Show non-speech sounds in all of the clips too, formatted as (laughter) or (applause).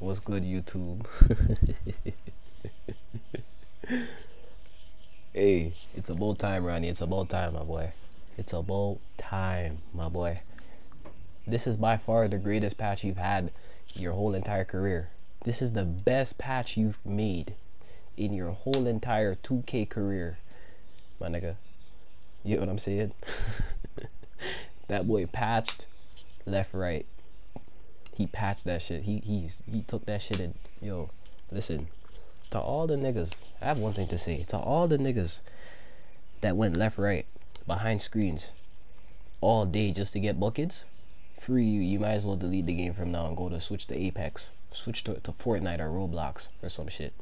What's good, YouTube? (laughs) hey, it's about time, Ronnie. It's about time, my boy. It's about time, my boy. This is by far the greatest patch you've had your whole entire career. This is the best patch you've made in your whole entire 2K career, my nigga. You know what I'm saying? (laughs) that boy patched left, right. He patched that shit. He he's he took that shit and yo, listen. To all the niggas, I have one thing to say. To all the niggas that went left, right, behind screens all day just to get buckets, free you. You might as well delete the game from now and go to switch to Apex. Switch to, to Fortnite or Roblox or some shit.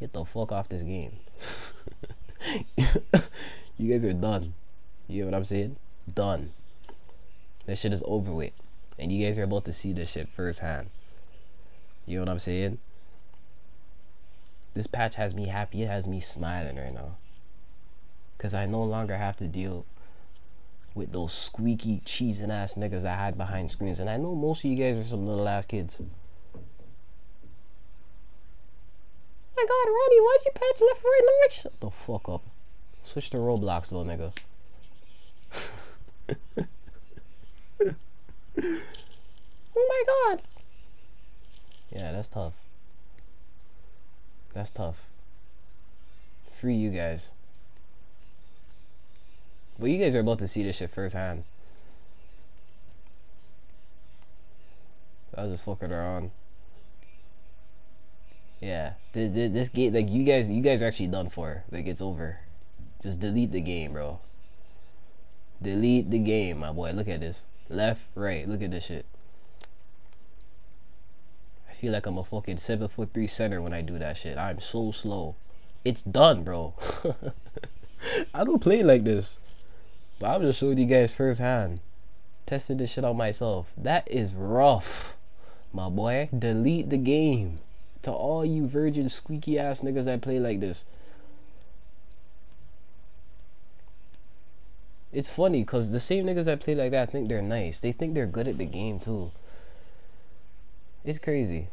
Get the fuck off this game. (laughs) you guys are done. You know what I'm saying? Done. That shit is over with. And you guys are about to see this shit firsthand. You know what I'm saying? This patch has me happy. It has me smiling right now. Because I no longer have to deal with those squeaky, cheesing ass niggas I had behind screens. And I know most of you guys are some little ass kids. my god, Ronnie, why'd you patch left, right, left? Shut the fuck up. Switch to Roblox, little nigga. (laughs) oh my god. Yeah, that's tough. That's tough. Free you guys. But you guys are about to see this shit firsthand. I was just fucking around. Yeah, this, this game, like you guys, you guys are actually done for. Like it's over. Just delete the game, bro. Delete the game, my boy. Look at this. Left, right. Look at this shit. I feel like I'm a fucking seven foot three center when I do that shit. I'm so slow. It's done, bro. (laughs) I don't play like this. But I'm just showing you guys firsthand. Testing this shit out myself. That is rough, my boy. Delete the game to all you virgin squeaky ass niggas that play like this. It's funny because the same niggas that play like that think they're nice. They think they're good at the game too. It's crazy.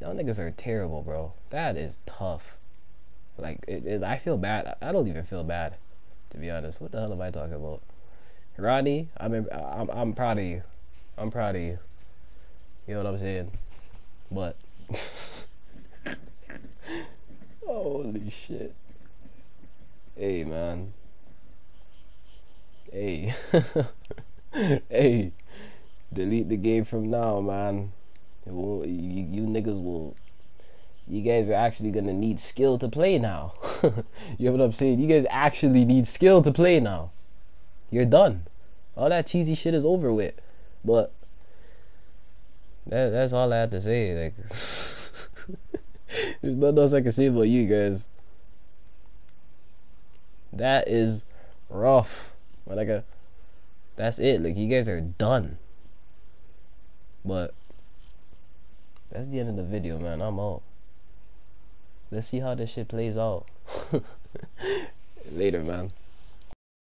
Y'all niggas are terrible, bro. That is tough. Like, it, it, I feel bad. I don't even feel bad, to be honest. What the hell am I talking about? Rodney, I'm, I'm, I'm proud of you. I'm proud of you. You know what I'm saying? But. (laughs) Holy shit. Hey, man. Hey. (laughs) hey. Delete the game from now, man. Will, you, you niggas will. You guys are actually gonna need skill to play now. (laughs) you know what I'm saying? You guys actually need skill to play now. You're done. All that cheesy shit is over with. But that, that's all I have to say. Like. (laughs) There's nothing else I can say about you guys. That is rough. But like a that's it. Like you guys are done. But that's the end of the video, man. I'm out. Let's see how this shit plays out. (laughs) Later, man.